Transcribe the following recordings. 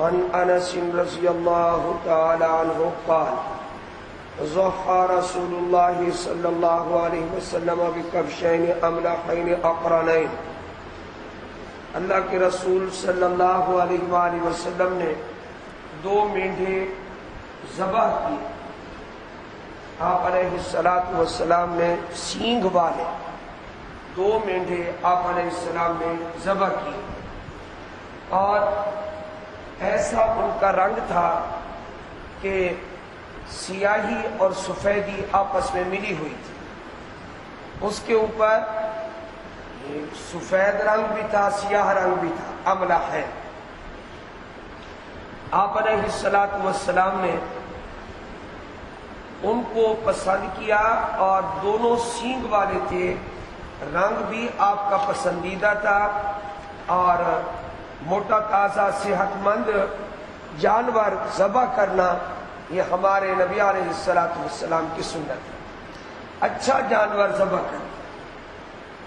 عن انس رضي الله تعالى عنه قال ضحى رسول الله صلى الله عليه وسلم بكبشين املحين اقرنين اللہ کے رسول صلی اللہ علیہ وآلہ وسلم نے دو مینڈے ذبح کی آپ علیہ السلام والسلام نے سینگ والے دو مینڈے آپ علیہ السلام نے ذبح کی اور ایسا ان کا رنگ تھا کہ سیاہی اور سفیدی آپس میں ملی ہوئی تھی۔ اس کے اوپر سفید رنگ بھی تھا، سیاہ رنگ بھی تھا عملہ ہے۔ آپ علیہ السلاط والسلام نے ان کو پسند کیا اور دونوں سینگ والے تھے۔ رنگ بھی آپ کا پسندیدہ تھا اور موٹا تازہ صحت مند جانور ذبح کرنا یہ ہمارے نبی علیہ السلاط والسلام کی سنت ہے۔ اچھا جانور ذبح کرنا۔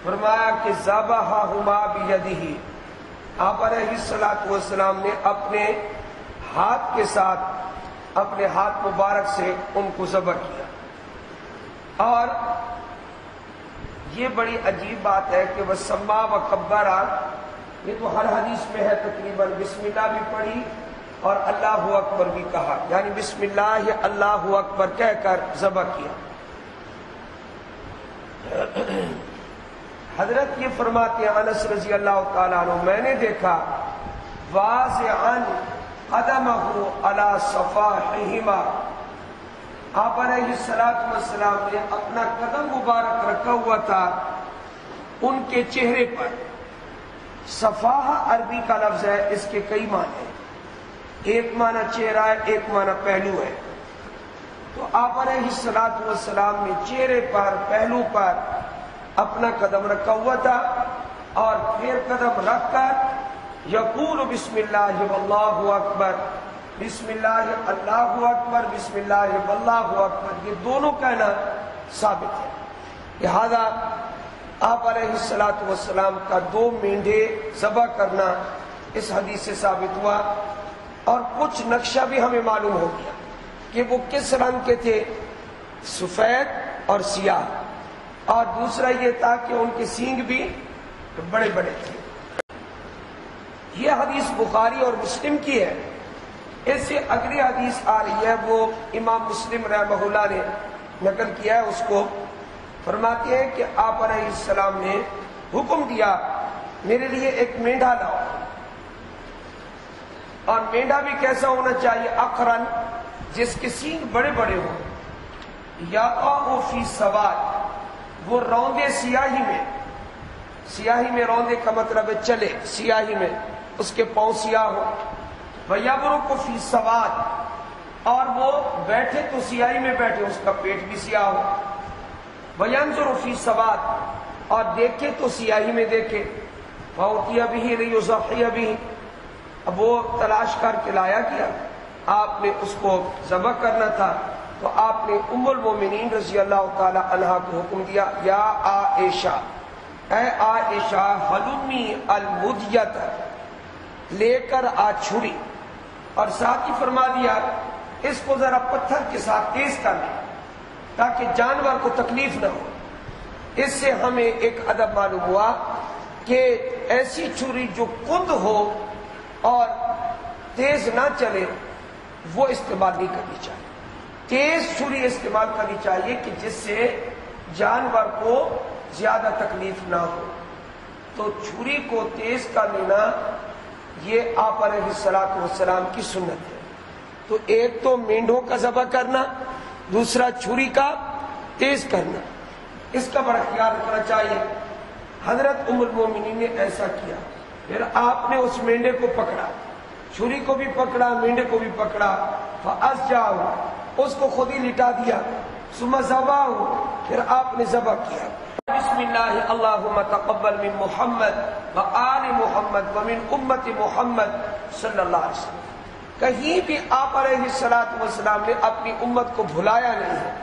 فرمایا کہ ذبح ہما بھی آپ علیہ السلاط والسلام نے اپنے ہاتھ کے ساتھ اپنے ہاتھ مبارک سے ان کو ذبح کیا۔ اور یہ بڑی عجیب بات ہے کہ وہ سما و قبرا یہ تو ہر حدیث میں ہے، تقریباً بسم اللہ بھی پڑھی اور اللہ اکبر بھی کہا۔ یعنی بسم اللہ یا اللہ اکبر کہہ کر ذبح کیا۔ حضرت یہ فرماتے ہیں، انس رضی اللہ تعالیٰ عنہ، میں نے دیکھا واضح قدم ہو اللہ صفا آپ علیہ السلاط والسلام نے اپنا قدم مبارک رکھا ہوا تھا ان کے چہرے پر۔ صفاح عربی کا لفظ ہے، اس کے کئی معنی ایک معنی چہرہ ہے، ایک معنی پہلو ہے۔ تو آپ علیہ السلاط والسلام نے چہرے پر، پہلو پر اپنا قدم رکھا ہوا تھا اور پھر قدم رکھ کر یقول بسم اللہ واللہ اکبر، بسم اللہ اللہ اکبر، بسم اللہ واللہ اکبر، یہ دونوں کہنا ثابت ہے۔ لہذا آپ علیہ السلاۃ والسلام کا دو مینڈے ذبح کرنا اس حدیث سے ثابت ہوا اور کچھ نقشہ بھی ہمیں معلوم ہو گیا کہ وہ کس رنگ کے تھے، سفید اور سیاہ۔ اور دوسرا یہ تھا کہ ان کے سینگ بھی بڑے بڑے تھے۔ یہ حدیث بخاری اور مسلم کی ہے۔ اس سے اگلی حدیث آ رہی ہے، وہ امام مسلم رحمہ اللہ نے نقل کیا ہے، اس کو فرماتے ہیں کہ آپ علیہ السلام نے حکم دیا، میرے لیے ایک مینڈا لاؤ۔ اور مینڈا بھی کیسا ہونا چاہیے؟ اخرن جس کے سینگ بڑے بڑے ہوں۔ یا وہ فی سوال وہ روندے سیاہی میں۔ سیاہی میں روندے کا مطلب ہے چلے، سیاہی میں اس کے پاؤں سیاہ ہو بھیا برو کو فی سوال اور وہ بیٹھے تو سیاہی میں بیٹھے، اس کا پیٹ بھی سیاہ ہو۔ بیان جو فی سوال اور دیکھے تو سیاہی میں دیکھے۔ بہت ابھی نہیں ذخی ابھی اب وہ تلاش کر کے لایا کیا آپ نے اس کو ذبح کرنا تھا۔ تو آپ نے ام المومنین رضی اللہ تعالی عنہ کو حکم دیا، یا آشا اے آشا حلومی المدیت۔ لے کر آ چھری۔ اور ساتھ ہی فرما دیا، اس کو ذرا پتھر کے ساتھ تیز کر لیں تاکہ جانور کو تکلیف نہ ہو۔ اس سے ہمیں ایک ادب معلوم ہوا کہ ایسی چھری جو کند ہو اور تیز نہ چلے، وہ استعمال نہیں کرنی چاہیے۔ تیز چھری استعمال کرنی چاہیے کہ جس سے جانور کو زیادہ تکلیف نہ ہو۔ تو چھری کو تیز کر لینا یہ آپ علیہ السلاط والسلام کی سنت ہے۔ تو ایک تو مینڈوں کا ذبح کرنا دوسرا چھری کا تیز کرنا۔ اس کا بڑا خیال رکھنا چاہیے۔ حضرت ام المومنین نے ایسا کیا۔ پھر آپ نے اس مینڈے کو پکڑا۔ چھری کو بھی پکڑا، مینڈے کو بھی پکڑا۔ فس جاؤ۔ اس کو خود ہی لٹا دیا۔ سما ذبح ہو پھر آپ نے ذبح کیا۔ بسم اللہ، اللہم تقبل من محمد و آل محمد و من امت محمد صلی اللہ علیہ وسلم۔ کہیں بھی آپ علیہ السلاط والسلام نے اپنی امت کو بھلایا نہیں ہے۔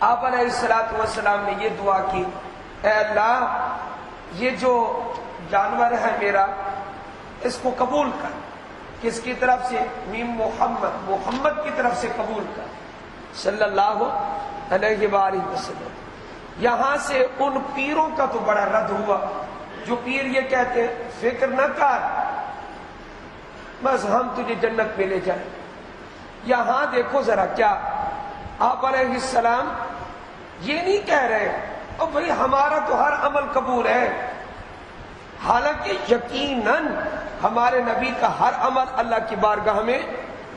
آپ علیہ السلاط والسلام نے یہ دعا کی، اے اللہ، یہ جو جانور ہے میرا، اس کو قبول کر۔ کس کی طرف سے؟ میم محمد محمد کی طرف سے قبول کر۔ صلی اللہ علیہ وآلہ وسلم۔ یہاں سے ان پیروں کا تو بڑا رد ہوا، جو پیر یہ کہتے، فکر نہ کر۔ بس ہم تجھے جنت میں لے جائیں۔ یہاں دیکھو ذرا کیا آپ علیہ السلام یہ نہیں کہہ رہے اور بھائی ہمارا تو ہر عمل قبول ہے۔ حالانکہ یقیناً ہمارے نبی کا ہر عمل اللہ کی بارگاہ میں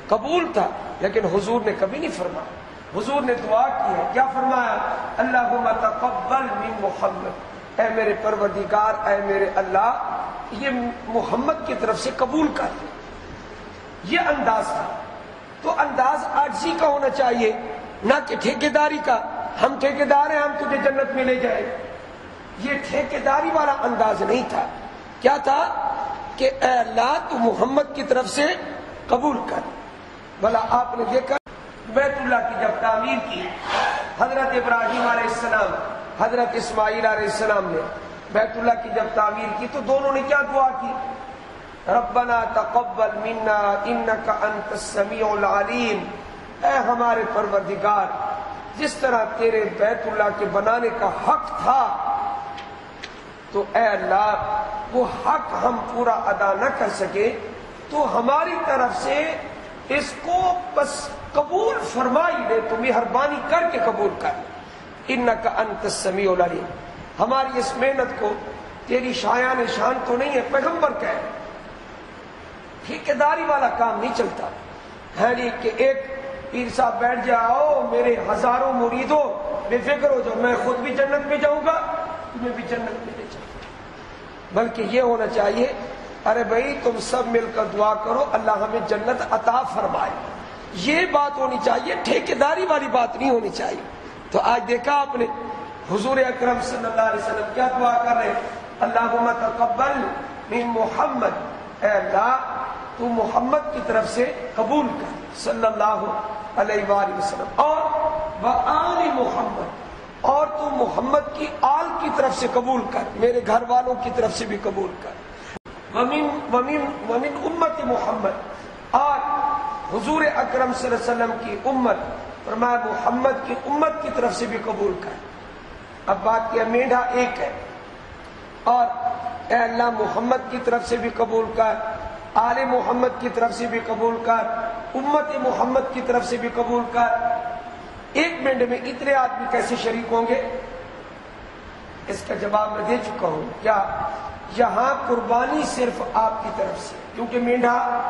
قبول تھا، لیکن حضور نے کبھی نہیں فرمایا۔ حضور نے دعا کی ہے۔ کیا فرمایا؟ اللہ تقبل من محمد۔ اے میرے پروردگار، اے میرے اللہ، یہ محمد کی طرف سے قبول کر۔ یہ انداز تھا۔ تو انداز آجزی کا ہونا چاہیے، نہ کہ ٹھیکیداری کا۔ ہم ٹھیکیدار ہیں، ہم تجھے جنت میں لے جائیں۔ یہ ٹھیکیداری والا انداز نہیں تھا۔ کیا تھا کہ اے اللہ، تو محمد کی طرف سے قبول کر۔ بلا آپ نے دیکھا بیت اللہ کی جب تعمیر کی، حضرت ابراہیم علیہ السلام، حضرت اسماعیل علیہ السلام نے بیت اللہ کی جب تعمیر کی، تو دونوں نے کیا دعا کی؟ ربنا تقبل منا انك انت السميع العليم اے ہمارے پروردگار، جس طرح تیرے بیت اللہ کے بنانے کا حق تھا، تو اے اللہ، وہ حق ہم پورا ادا نہ کر سکے، تو ہماری طرف سے اس کو بس قبول فرمائی دے تو مہربانی کر کے قبول کر۔ ان کا انت سمیع العلیم۔ ہماری اس محنت کو، تیری شایان شان تو نہیں ہے، پیغمبر کہ ٹھیکیداری والا کام نہیں چلتا۔ ہے نہیں کہ ایک پیر صاحب بیٹھ جاؤ، میرے ہزاروں مریدوں، بے فکر ہو جاؤ، میں خود بھی جنت میں جاؤں گا، تمہیں بھی جنت میں لے جاؤں بلکہ یہ ہونا چاہیے، ارے بھائی، تم سب مل کر دعا کرو، اللہ ہمیں جنت عطا فرمائے۔ یہ بات ہونی چاہیے، ٹھیکیداری والی بات نہیں ہونی چاہیے۔ تو آج دیکھا آپ نے، حضور اکرم صلی اللہ علیہ وسلم کیا دعا کر رہے اللہ تقبل من محمد، اے اللہ تو محمد کی طرف سے قبول کر۔ صلی اللہ علیہ وآلہ وسلم۔ اور آل محمد۔ اور تو محمد کی آل کی طرف سے قبول کر۔ میرے گھر والوں کی طرف سے بھی قبول کر۔ ومن ومن ومن امت محمد۔ اور حضور اکرم صلی اللہ علیہ وسلم کی امت۔ فرمایا محمد کی امت کی طرف سے بھی قبول کر۔ اب بات کیا میڈھا ایک ہے۔ اور اے اللہ، محمد کی طرف سے بھی قبول کر۔ آل محمد کی طرف سے بھی قبول کر، امت محمد کی طرف سے بھی قبول کر۔ ایک منٹ میں اتنے آدمی کیسے شریک ہوں گے؟ اس کا جواب میں دے چکا ہوں۔ کیا یہاں قربانی صرف آپ کی طرف سے، کیونکہ مینڈا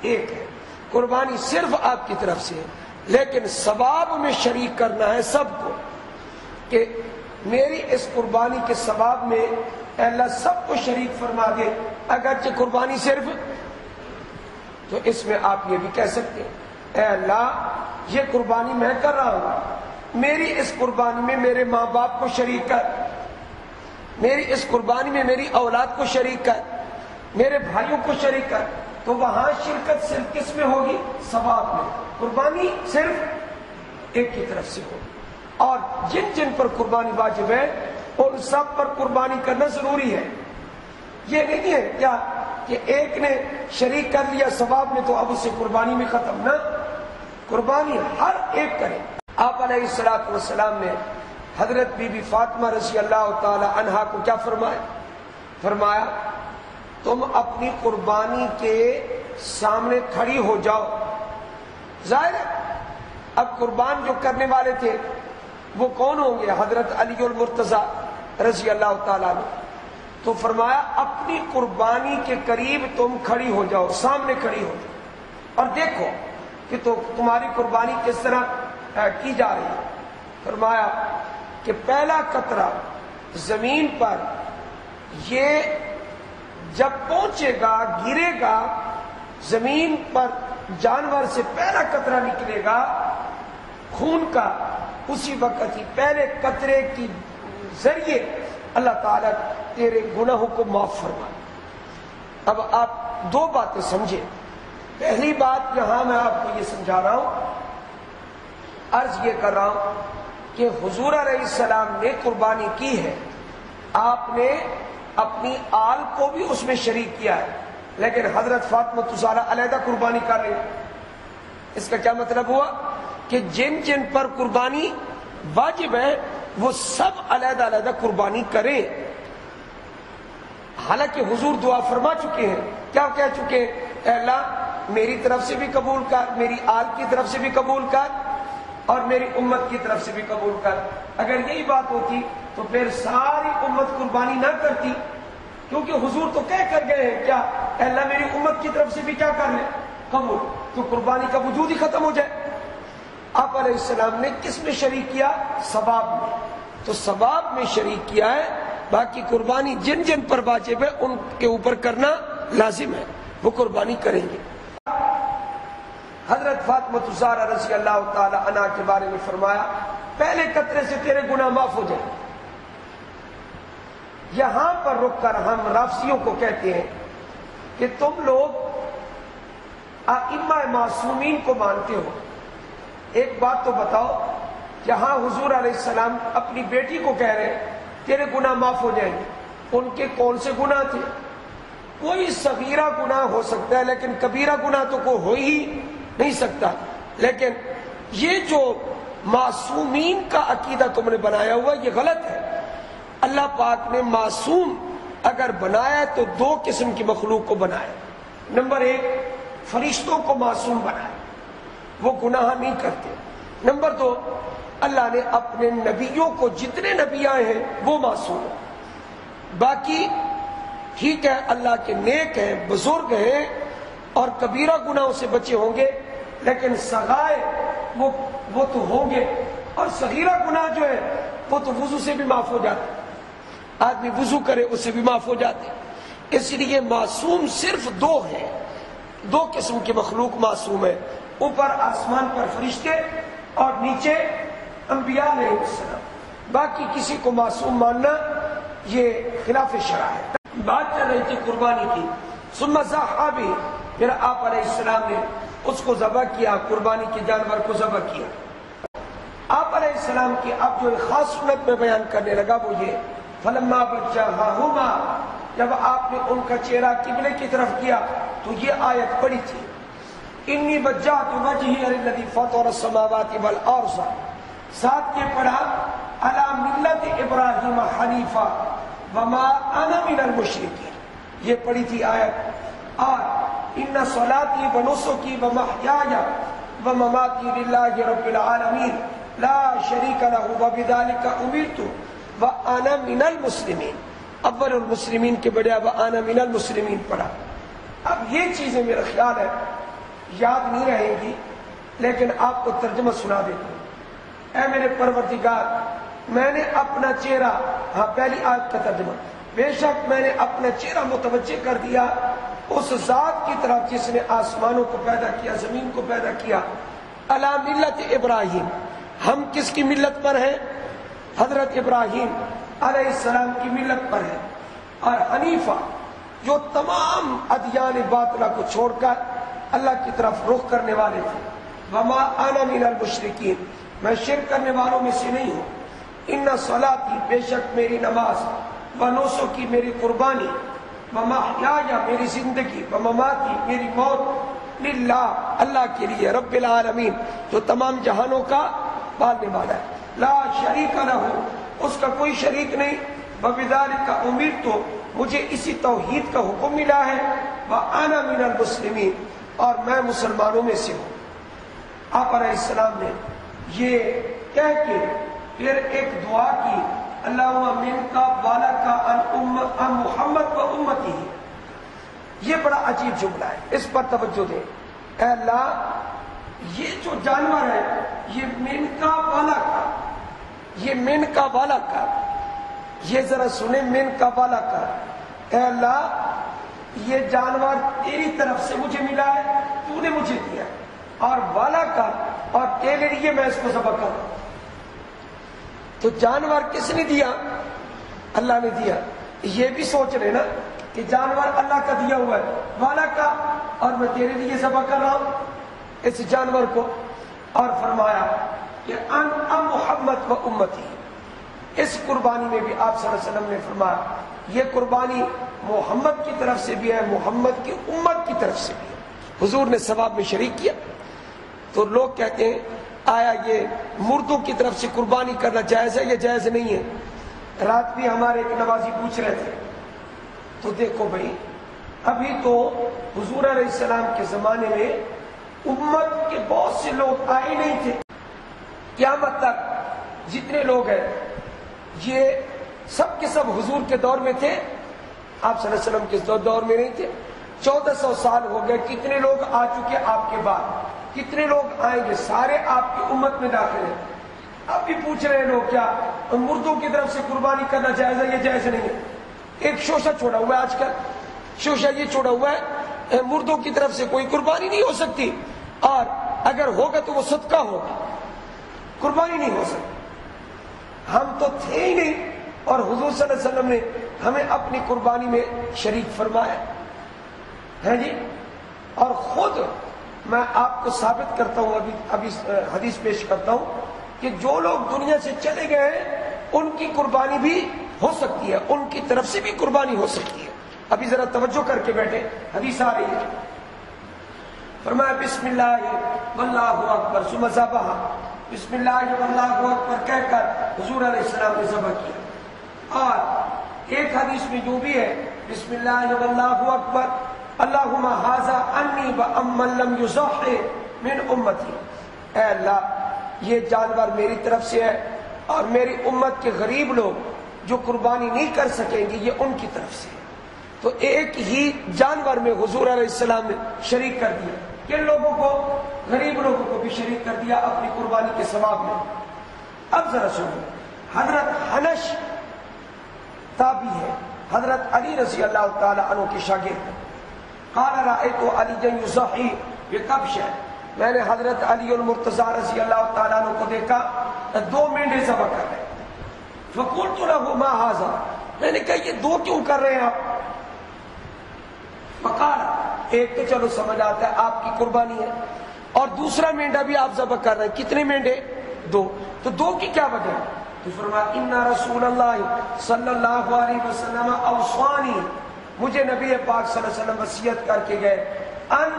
ایک ہے۔ قربانی صرف آپ کی طرف سے، لیکن ثواب میں شریک کرنا ہے سب کو کہ میری اس قربانی کے ثواب میں اللہ سب کو شریک فرما دے، اگرچہ قربانی صرف تو اس میں آپ یہ بھی کہہ سکتے ہیں، اے اللہ، یہ قربانی میں کر رہا ہوں، میری اس قربانی میں میرے ماں باپ کو شریک کر، میری اس قربانی میں میری اولاد کو شریک کر، میرے بھائیوں کو شریک کر، تو وہاں شرکت صرف کس میں ہوگی؟ ثواب میں، قربانی صرف ایک کی طرف سے ہوگی، اور جن جن پر قربانی واجب ہے، ان سب پر قربانی کرنا ضروری ہے، یہ نہیں ہے کیا کہ ایک نے شریک کر لیا، ثواب میں تو اب اسے قربانی میں ختم نہ قربانی ہر ایک کرے۔ آپ علیہ السلاط والسلام نے حضرت بی بی فاطمہ رضی اللہ تعالی عنہا کو کیا فرمایا؟ فرمایا، تم اپنی قربانی کے سامنے کھڑی ہو جاؤ۔ ظاہر اب قربان جو کرنے والے تھے، وہ کون ہوں گے؟ حضرت علی المرتضی رضی اللہ تعالیٰ نے تو فرمایا، اپنی قربانی کے قریب تم کھڑی ہو جاؤ، سامنے کھڑی ہو جاؤ۔ اور دیکھو کہ تو تمہاری قربانی کس طرح کی جا رہی ہے۔ فرمایا کہ پہلا قطرہ زمین پر یہ جب پہنچے گا، گرے گا، زمین پر جانور سے پہلا قطرہ نکلے گا، خون کا اسی وقت ہی پہلے قطرے کی ذریعے اللہ تعالیٰ تیرے گناہوں کو معاف فرما۔ اب آپ دو باتیں سمجھے پہلی بات، یہاں میں آپ کو یہ سمجھا رہا ہوں، عرض یہ کر رہا ہوں کہ حضور علیہ السلام نے قربانی کی ہے۔ آپ نے اپنی آل کو بھی اس میں شریک کیا ہے، لیکن حضرت فاطمہ تزارہ علیحدہ قربانی کر رہے اس کا کیا مطلب ہوا؟ کہ جن جن پر قربانی واجب ہے، وہ سب علیحدہ علیحدہ قربانی کریں۔ حالانکہ حضور دعا فرما چکے ہیں۔ کیا کہہ چکے ہیں؟ اے اللہ، میری طرف سے بھی قبول کر، میری آل کی طرف سے بھی قبول کر اور میری امت کی طرف سے بھی قبول کر۔ اگر یہی بات ہوتی تو پھر ساری امت قربانی نہ کرتی، کیونکہ حضور تو کہہ کر گئے ہیں، کیا؟ اے اللہ، میری امت کی طرف سے بھی کیا کر لیں؟ قبول۔ تو قربانی کا وجود ہی ختم ہو جائے۔ آپ علیہ السلام نے کس میں شریک کیا؟ سباب میں۔ تو سباب میں شریک کیا ہے باقی قربانی جن جن پر واجب ہے، ان کے اوپر کرنا لازم ہے۔ وہ قربانی کریں گے۔ حضرت فاطمت زارہ رضی اللہ تعالی عنہ کے بارے میں فرمایا، پہلے قطرے سے تیرے گناہ معاف ہو جائیں۔ یہاں پر رک کر ہم رافسیوں کو کہتے ہیں کہ تم لوگ ائمہ معصومین کو مانتے ہو۔ ایک بات تو بتاؤ جہاں حضور علیہ السلام اپنی بیٹی کو کہہ رہے ہیں تیرے گناہ معاف ہو جائیں گے۔ ان کے کون سے گناہ تھے؟ کوئی صغیرہ گناہ ہو سکتا ہے، لیکن کبیرہ گناہ تو کوئی ہو ہی نہیں سکتا۔ لیکن یہ جو معصومین کا عقیدہ تم نے بنایا ہوا، یہ غلط ہے۔ اللہ پاک نے معصوم اگر بنایا تو دو قسم کی مخلوق کو بنایا۔ نمبر ایک، فرشتوں کو معصوم بنایا۔ وہ گناہ نہیں کرتے۔ نمبر دو اللہ نے اپنے نبیوں کو جتنے نبی آئے ہیں وہ معصوم ہیں۔ باقی ٹھیک ہے، اللہ کے نیک ہیں، بزرگ ہیں اور کبیرہ گناہوں سے بچے ہوں گے، لیکن سگائے وہ وہ تو ہوں گے۔ اور صغیرہ گناہ جو ہے، وہ تو وضو سے بھی معاف ہو جاتے آدمی وضو کرے، اس سے بھی معاف ہو جاتے اس لیے معصوم صرف دو ہیں۔ دو قسم کی مخلوق معصوم ہے اوپر آسمان پر فرشتے اور نیچے انبیاء علیہ السلام۔ باقی کسی کو معصوم ماننا یہ خلاف شرع ہے۔ بات چل رہی تھی قربانی کی۔ بھی پھر آپ علیہ السلام نے اس کو ذبح کیا، قربانی کے جانور کو ذبح کیا۔ آپ علیہ السلام کی اب جو خاص سنت میں بیان کرنے لگا وہ یہ، فلما بچہ ہوما جب آپ نے ان کا چہرہ قبلے کی طرف کیا تو یہ آیت پڑی تھی۔ انی بجا تو وجہ الذی فطر السماوات والارض ساتھ کے پڑھا، علی ملت ابراہیم حنیفہ وما انا من المشرکین. یہ پڑھی تھی آیت اور ان صلاتی و نسکی و محیایا و مماتی للہ رب العالمین، لا شریک له وبذلك امرت وانا من المسلمین. اول المسلمین کے بڑے وانا من المسلمین پڑھا۔ اب یہ چیزیں میرا خیال ہے، یاد نہیں رہیں گی، لیکن آپ کو ترجمہ سنا دیتا ہوں۔ اے میرے پروردگار، میں نے اپنا چہرہ ہاں پہلی آیت کا ترجمہ۔ بے شک میں نے اپنا چہرہ متوجہ کر دیا، اس ذات کی طرف جس نے آسمانوں کو پیدا کیا، زمین کو پیدا کیا۔ اللہ ملت ابراہیم۔ ہم کس کی ملت پر ہیں؟ حضرت ابراہیم علیہ السلام کی ملت پر ہے اور حنیفہ، جو تمام ادیان باطلہ کو چھوڑ کر اللہ کی طرف رخ کرنے والے تھے۔ وما انا من المشرکین میں شرک کرنے والوں میں سے نہیں ہوں۔ ان صلاتی بے شک میری نماز ونوسو کی میری قربانی ومحیایا میری زندگی ومماتی میری موت، للہ، اللہ کے لیے رب العالمین، جو تمام جہانوں کا پالنے والا ہے۔ لا شریک نہ ہو اس کا کوئی شریک نہیں۔ ببدار کا امید تو مجھے اسی توحید کا حکم ملا ہے۔ وہ آنا من المسلمین، اور میں مسلمانوں میں سے ہوں۔ آپ علیہ السلام نے یہ کہہ کے پھر ایک دعا کی، اللہ من کا، والا کا ان محمد و امتی۔ یہ بڑا عجیب جملہ ہے۔ اس پر توجہ دیں۔ اے اللہ، یہ جو جانور ہے، یہ من کا، والا کا۔ یہ من کا، والا کا۔ یہ ذرا سنیں، من کا، والا کا۔ اے اللہ، یہ جانور تیری طرف سے مجھے ملا ہے، تو نے مجھے دیا۔ اور والا کا اور تیرے لیے میں اس کو سبق کروں۔ تو جانور کس نے دیا؟ اللہ نے دیا۔ یہ بھی سوچ رہے نا کہ جانور اللہ کا دیا ہوا ہے، والا کا۔ اور میں تیرے لیے سبق کر رہا ہوں۔ اس جانور کو اور فرمایا کہ ان ام محمد و امتی۔ اس قربانی میں بھی آپ صلی اللہ علیہ وسلم نے فرمایا، یہ قربانی محمد کی طرف سے بھی ہے، محمد کی امت کی طرف سے بھی ہے۔ حضور نے ثواب میں شریک کیا۔ تو لوگ کہتے ہیں، آیا یہ مردوں کی طرف سے قربانی کرنا جائز ہے یا جائز نہیں ہے؟ رات بھی ہمارے ایک نوازی پوچھ رہے تھے۔ تو دیکھو بھائی، ابھی تو حضور علیہ السلام کے زمانے میں امت کے بہت سے لوگ آئے نہیں تھے۔ قیامت تک جتنے لوگ ہیں، یہ سب کے سب حضور کے دور میں تھے۔ آپ صلی اللہ علیہ وسلم کے دور میں نہیں تھے۔ چودہ سو سال ہو گئے، کتنے لوگ آ چکے آپ کے بعد؟ کتنے لوگ آئیں گے؟ سارے آپ کی امت میں داخل ہیں۔ اب بھی پوچھ رہے ہیں لوگ، کیا مردوں کی طرف سے قربانی کرنا جائز ہے یہ جائز نہیں ہے؟ ایک شوشہ چھوڑا ہوا ہے آج کل شوشہ یہ چھوڑا ہوا ہے مردوں کی طرف سے کوئی قربانی نہیں ہو سکتی۔ اور اگر ہوگا تو وہ صدقہ ہوگا۔ قربانی نہیں ہو سکتی۔ ہم تو تھے ہی نہیں۔ اور حضور صلی اللہ علیہ وسلم نے ہمیں اپنی قربانی میں شریک فرمایا۔ ہے جی؟ اور خود میں آپ کو ثابت کرتا ہوں، ابھی ابھی حدیث پیش کرتا ہوں کہ جو لوگ دنیا سے چلے گئے ہیں، ان کی قربانی بھی ہو سکتی ہے، ان کی طرف سے بھی قربانی ہو سکتی ہے۔ ابھی ذرا توجہ کر کے بیٹھے حدیث آ رہی ہے۔ فرمایا، بسم اللہ واللہ اکبر، ثم ذبح۔ بسم اللہ واللہ اکبر، کہہ کر حضور علیہ السلام نے ذبح کیا۔ اور ایک حدیث میں جو بھی ہے، بسم اللہ واللہ اکبر، اللہم حاذا انی لم من امتی اے اللہ، یہ جانور میری طرف سے ہے اور میری امت کے غریب لوگ جو قربانی نہیں کر سکیں گے، یہ ان کی طرف سے تو ایک ہی جانور میں حضور علیہ السلام نے شریک کر دیا۔ کن لوگوں کو؟ غریب لوگوں کو بھی شریک کر دیا اپنی قربانی کے ثواب میں۔ اب ذرا سنو، حضرت حنش تابی ہے۔ حضرت علی رضی اللہ تعالی عنہ کی شاگرد قال رأيت علی جن یزحی بکبش ہے میں نے حضرت علی المرتضی رضی اللہ تعالیٰ عنہ کو دیکھا، دو مینڈے ذبح کر رہے فقلت له ما هذا؟ میں نے کہا، یہ دو کیوں کر رہے ہیں آپ؟ فقال، ایک تو چلو سمجھ آتا ہے، آپ کی قربانی ہے۔ اور دوسرا مینڈا بھی آپ ذبح کر رہے ہیں۔ کتنے مینڈے؟ دو۔ تو دو کی کیا وجہ؟ ہے تو فرمایا ان رسول اللہ صلی اللہ علیہ وسلم اوصانی مجھے نبی پاک صلی اللہ علیہ وسلم وصیت کر کے گئے، ان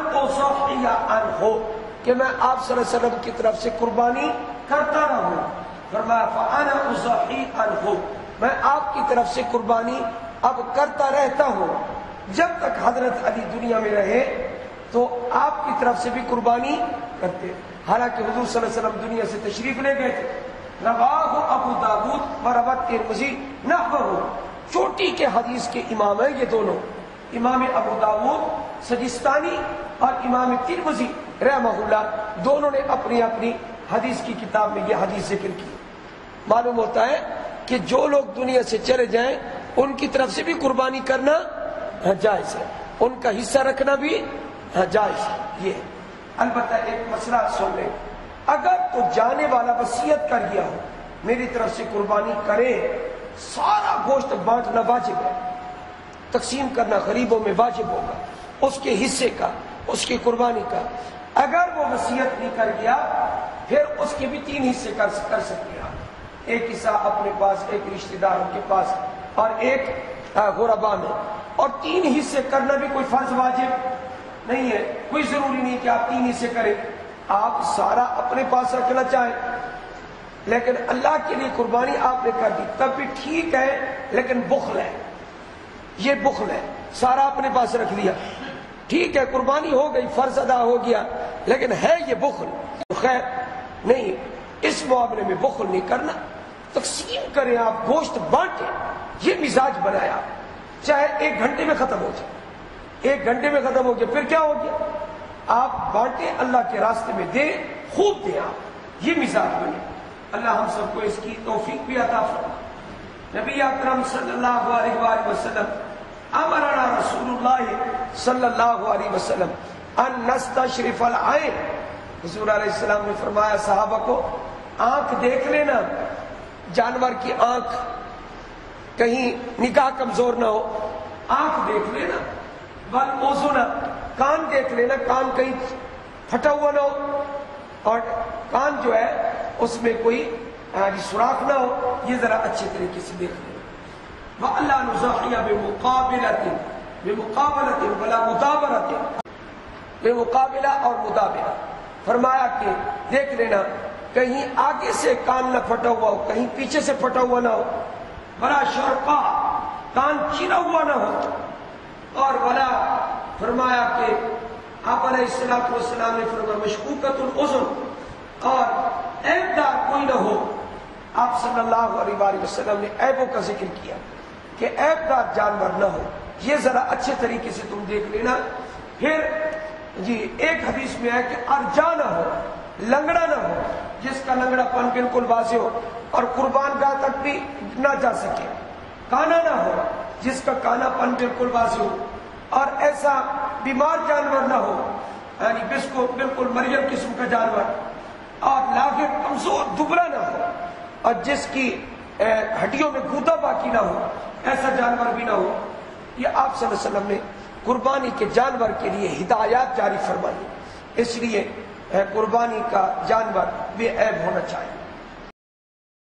یا ان ہو، کہ میں آپ صلی اللہ علیہ وسلم کی طرف سے قربانی کرتا رہوں۔ فرمایا، فانا اصحی ان ہو، میں آپ کی طرف سے قربانی اب کرتا رہتا ہوں۔ جب تک حضرت علی دنیا میں رہے، تو آپ کی طرف سے بھی قربانی کرتے۔ حالانکہ حضور صلی اللہ علیہ وسلم دنیا سے تشریف لے گئے تھے۔ رواہ ابو دابود و روت کے مزید نہ چوٹی کے حدیث کے امام ہیں یہ دونوں۔ امام ابو داود، سجستانی اور امام ترمزی رحمہ اللہ دونوں نے اپنی اپنی حدیث کی کتاب میں یہ حدیث ذکر کی۔ معلوم ہوتا ہے کہ جو لوگ دنیا سے چلے جائیں، ان کی طرف سے بھی قربانی کرنا جائز ہے۔ ان کا حصہ رکھنا بھی جائز ہے۔ یہ البتہ ایک مسئلہ سن لیں۔ اگر تو جانے والا وسیعت کر گیا ہو، میری طرف سے قربانی کرے سارا گوشت بانٹنا واجب ہے۔ تقسیم کرنا غریبوں میں واجب ہوگا۔ اس کے حصے کا، اس کی قربانی کا۔ اگر وہ وسیعت نہیں کر گیا، پھر اس کے بھی تین حصے کر سکتے ہیں۔ ایک حصہ اپنے پاس، ایک رشتہ داروں کے پاس۔ اور ایک غربا میں۔ اور تین حصے کرنا بھی کوئی فرض واجب نہیں ہے۔ کوئی ضروری نہیں کہ آپ تین حصے کریں۔ آپ سارا اپنے پاس رکھنا چاہیں۔ لیکن اللہ کے لیے قربانی آپ نے کر دی۔ تب بھی ٹھیک ہے، لیکن بخل ہے۔ یہ بخل ہے۔ سارا اپنے پاس رکھ دیا ٹھیک ہے، قربانی ہو گئی، فرض ادا ہو گیا، لیکن ہے یہ بخل۔ خیر، نہیں، اس معاملے میں بخل نہیں کرنا۔ تقسیم کریں آپ، گوشت بانٹیں۔ یہ مزاج بنایا۔ چاہے ایک گھنٹے میں ختم ہو جائے۔ ایک گھنٹے میں ختم ہو گیا، پھر کیا ہو گیا؟ آپ بانٹیں، اللہ کے راستے میں دیں، خوب دیں آپ۔ یہ مزاج بنے اللہ ہم سب کو اس کی توفیق بھی عطا فرما نبی اکرم صلی اللہ علیہ وآلہ وسلم، امرنا رسول اللہ صلی اللہ علیہ وسلم ان نستشرف العین۔ حضور علیہ السلام نے فرمایا، صحابہ کو، آنکھ دیکھ لینا، جانور کی آنکھ کہیں نگاہ کمزور نہ ہو، آنکھ دیکھ لینا، بل اوزو نہ، کان دیکھ لینا، کان کہیں پھٹا ہوا نہ ہو۔ اور کان جو ہے اس میں کوئی سوراخ نہ ہو، یہ ذرا اچھے طریقے سے دیکھ لینا وہ اللہ نظاقیہ بے مقابلت بے مقابلت بلا مدابرت بے مقابلہ اور مدابرہ فرمایا کہ دیکھ لینا، کہیں آگے سے کان نہ پھٹا ہوا ہو، کہیں پیچھے سے پھٹا ہوا نہ ہو۔ بڑا شرقا کان چیرا ہوا نہ ہو۔ اور بلا فرمایا کہ آپ علیہ السلام والسلام نے فرمایا مشکوکت العزن اور عیب دار کوئی نہ ہو۔ آپ صلی اللہ علیہ وآلہ وسلم نے عیبوں کا ذکر کیا کہ عیب دار جانور نہ ہو۔ یہ ذرا اچھے طریقے سے تم دیکھ لینا۔ پھر جی ایک حدیث میں ہے کہ ارجا نہ ہو، لنگڑا نہ ہو، جس کا لنگڑا پن بالکل واضح ہو اور قربان گاہ تک بھی نہ جا سکے۔ کانا نہ ہو، جس کا کانا پن بالکل واضح ہو۔ اور ایسا بیمار جانور نہ ہو یعنی بس کو بالکل مریم قسم کا جانور۔ اور لاگے کمزور دبلا نہ ہو اور جس کی ہڈیوں میں گودا باقی نہ ہو، ایسا جانور بھی نہ ہو، یہ آپ صلی اللہ علیہ وسلم نے قربانی کے جانور کے لیے ہدایات جاری فرمائی۔ اس لیے قربانی کا جانور بے عیب ہونا چاہیے۔